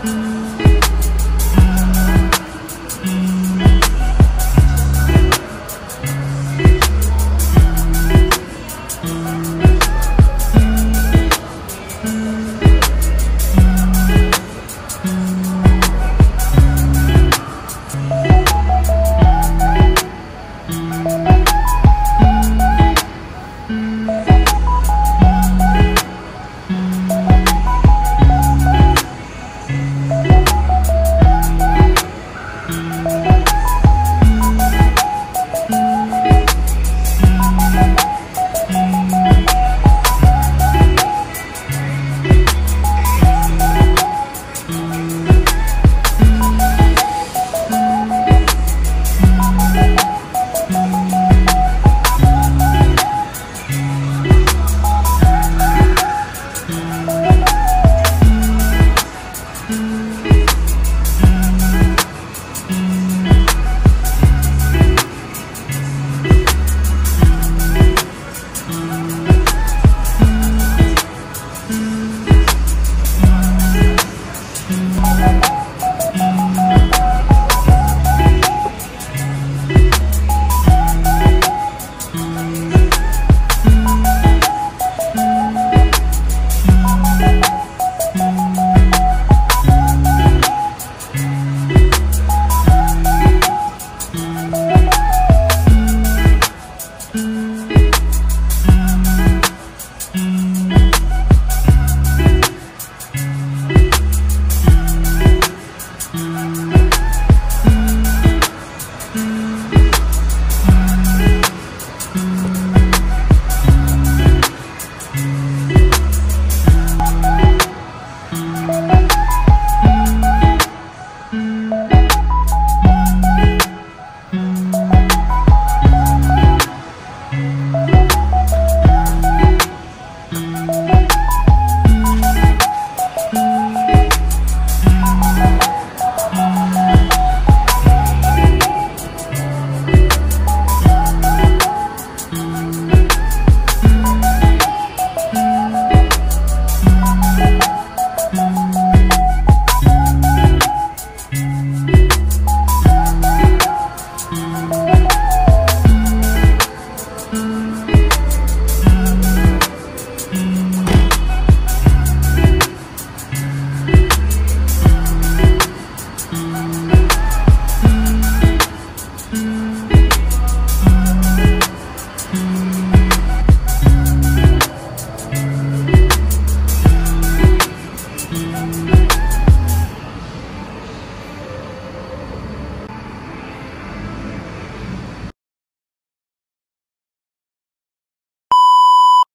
Mm-hmm. Música